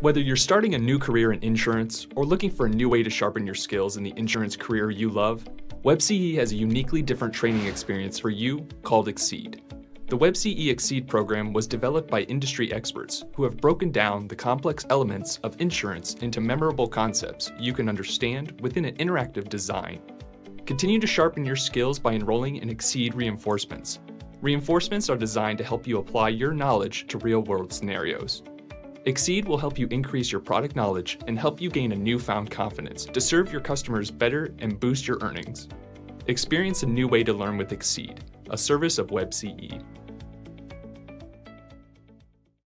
Whether you're starting a new career in insurance or looking for a new way to sharpen your skills in the insurance career you love, WebCE has a uniquely different training experience for you called Exceed. The WebCE Exceed program was developed by industry experts who have broken down the complex elements of insurance into memorable concepts you can understand within an interactive design. Continue to sharpen your skills by enrolling in Exceed reinforcements. Reinforcements are designed to help you apply your knowledge to real world scenarios. Exceed will help you increase your product knowledge and help you gain a newfound confidence to serve your customers better and boost your earnings. Experience a new way to learn with Exceed, a service of WebCE.